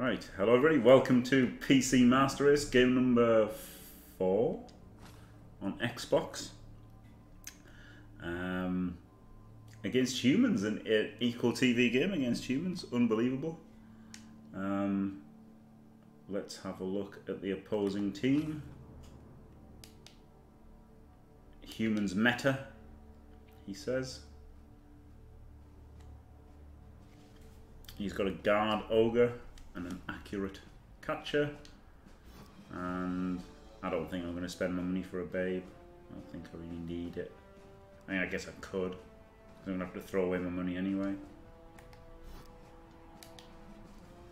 Right, hello everybody, welcome to PC Master Race, game number four on Xbox. Um, against humans, an equal TV game against humans, unbelievable. Um, let's have a look at the opposing team. Humans meta, he says. He's got a guard ogre and an accurate catcher. And I don't think I'm going to spend my money for a babe. I don't think I really need it. I mean, I guess I could. I'm going to have to throw away my money anyway.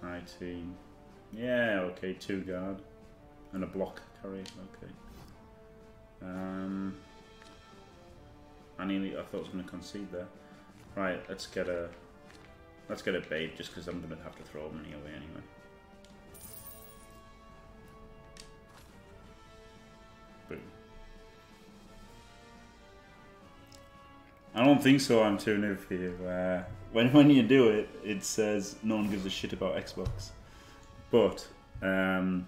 IT. Yeah, okay, two guard. And a block carry, okay. Um, I nearly, I thought I was going to concede there. Right, let's get a Let's get a babe just because I'm going to have to throw money away anyway. Boom. I don't think so, I'm too new for you. Uh, when, when you do it, it says no one gives a shit about Xbox. But um,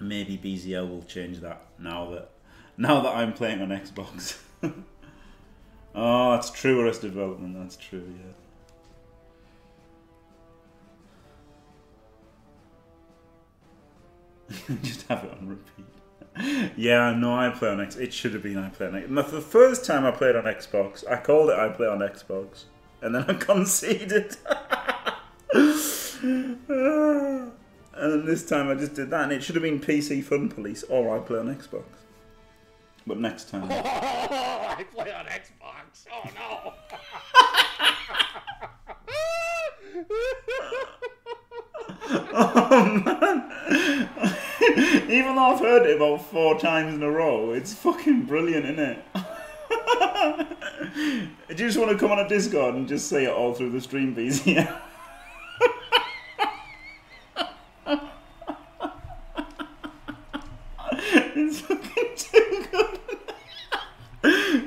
maybe BZL will change that now that now that I'm playing on Xbox. oh, that's true, Arrested Development, that's true, yeah. just have it on repeat. yeah, no, I play on X. It should have been I play on X. The first time I played on Xbox, I called it I play on Xbox, and then I conceded. and then this time I just did that, and it should have been PC Fun Police or I play on Xbox. But next time. I play on Xbox. Oh no. oh man. Even I've heard it about four times in a row, it's fucking brilliant, isn't it? Do you just want to come on a Discord and just say it all through the stream, please? Yeah. it's fucking too good.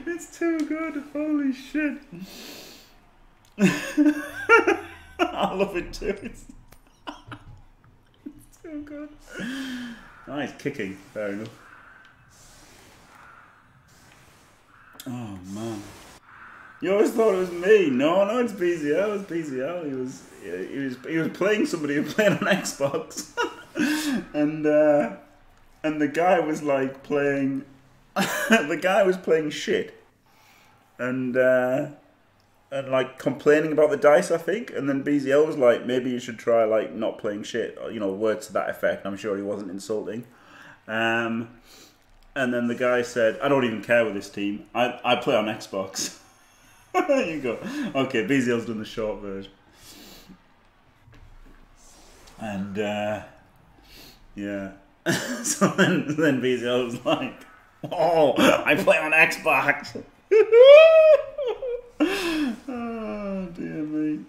it's too good. Holy shit. I love it too. It's Oh. Nice kicking, fair enough. Oh man. You always thought it was me. No, no, it's BZL. It's BZL. He was, he was, he was playing somebody who played on Xbox, and uh, and the guy was like playing. the guy was playing shit, and uh, and like complaining about the dice, I think. And then BZL was like, maybe you should try like not playing shit, or, you know, words to that effect. I'm sure he wasn't insulting. Um, and then the guy said, I don't even care with this team. I, I play on Xbox. there you go. Okay, BZL's done the short version. And uh, yeah. so then, then BZL was like, oh, I play on Xbox. oh dear me.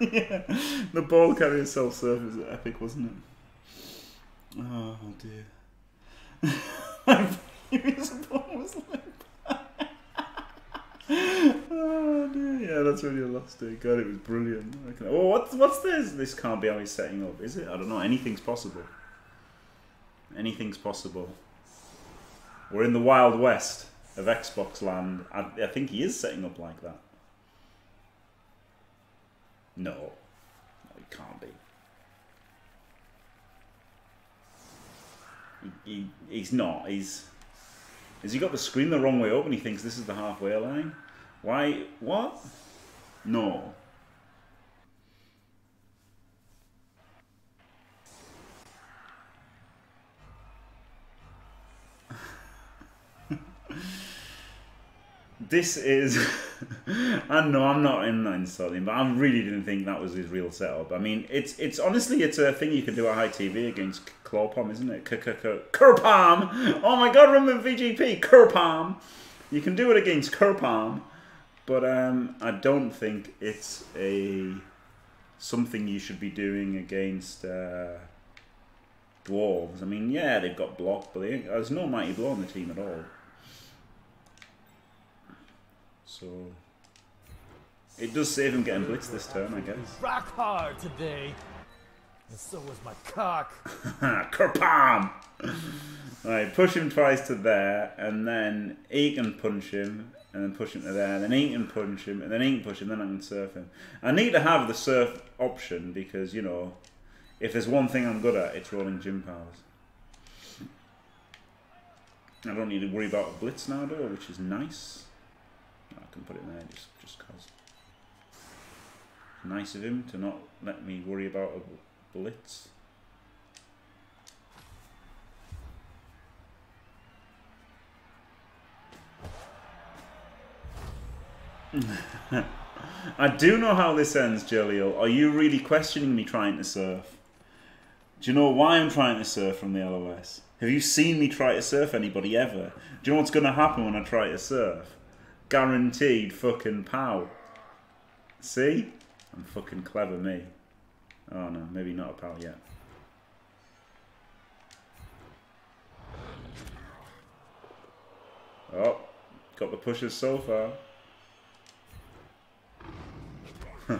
Yeah, the ball carrier self serve is epic, wasn't it? Oh dear. My previous ball was like oh dear. Yeah, that's really a lost day. God, it was brilliant. Okay. Oh, what's what's this? This can't be how he's setting up, is it? I don't know. Anything's possible. Anything's possible. We're in the Wild West of Xbox land. I, I think he is setting up like that. No. No, it can't be. He, he, he's not. He's... Has he got the screen the wrong way and he thinks this is the halfway line? Why? What? No. this is I know I'm not in insulting, but I really didn't think that was his real setup. I mean, it's it's honestly it's a thing you can do at high TV against Clawpom, isn't it? Kurpom! Oh my god, remember VGP Kurpom! You can do it against Kurpom, but um, I don't think it's a something you should be doing against uh, dwarves. I mean, yeah, they've got block, but they, there's no mighty blow on the team at all. So It does save him getting blitzed this turn, I guess. Rock hard today. And so was my cock. Kerpam! Right, push him twice to there, and then he can punch him, and then push him to there, and then he can punch him, and then he can push him, and then I can surf him. I need to have the surf option because, you know, if there's one thing I'm good at, it's rolling gym powers. I don't need to worry about a blitz now, though, which is nice. Can put it in there just just cause. Nice of him to not let me worry about a blitz. I do know how this ends, Jolio. Are you really questioning me trying to surf? Do you know why I'm trying to surf from the LOS? Have you seen me try to surf anybody ever? Do you know what's going to happen when I try to surf? Guaranteed fucking pow. See? I'm fucking clever, me. Oh no, maybe not a pal yet. Oh, got the pushes so far.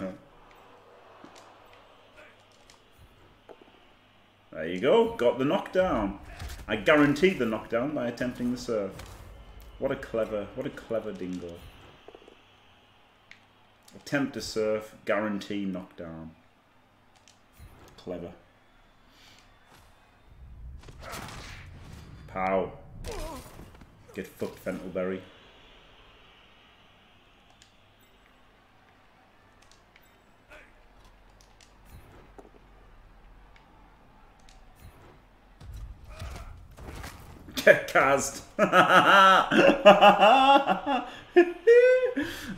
there you go, got the knockdown. I guaranteed the knockdown by attempting the surf. What a clever, what a clever dingle. Attempt to surf, guarantee knockdown. Clever. Pow. Get fucked, Fentleberry. Cast.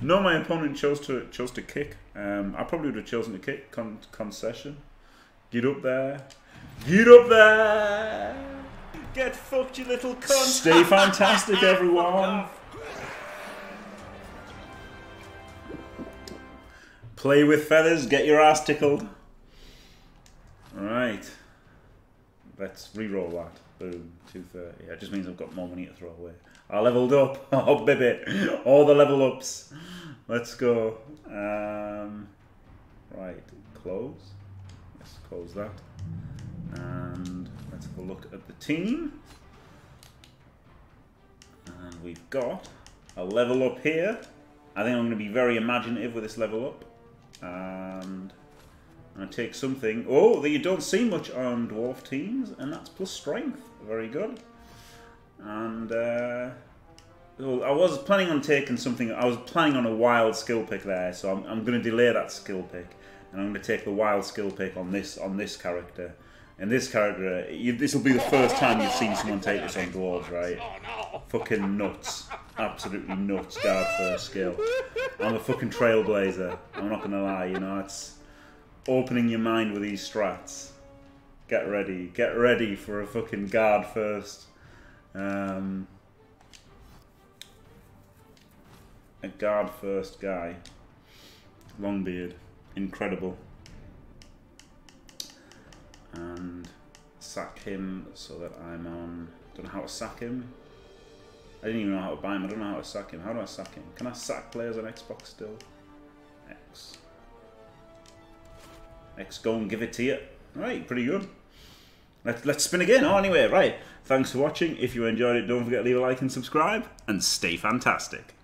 no, my opponent chose to chose to kick. Um, I probably would have chosen to kick con concession. Get up there. Get up there. Get fucked, you little cunt. Stay fantastic, everyone. Play with feathers, get your ass tickled. Alright. Let's re-roll that. Boom, 230. It just means I've got more money to throw away. I leveled up. Oh, baby. All the level ups. Let's go. Um, right, close. Let's close that. And let's have a look at the team. And we've got a level up here. I think I'm going to be very imaginative with this level up. And To take something, oh, that you don't see much on dwarf teams, and that's plus strength. Very good. And uh, well, I was planning on taking something, I was planning on a wild skill pick there, so I'm, I'm going to delay that skill pick. And I'm going to take the wild skill pick on this on this character. And this character, this will be the first time you've seen someone take this on dwarves, right? Oh, no. Fucking nuts. Absolutely nuts, guard first skill. I'm a fucking trailblazer. I'm not gonna lie, you know, it's opening your mind with these strats. Get ready. Get ready for a fucking guard first. Um, a guard first guy. Long beard. Incredible. And sack him so that I'm on. Don't know how to sack him. I didn't even know how to buy him. I don't know how to sack him. How do I sack him? Can I sack players on Xbox still? X. X, go and give it to you. Right, pretty good. Let's, let's spin again. Oh, anyway, right. Thanks for watching. If you enjoyed it, don't forget to leave a like and subscribe. And stay fantastic.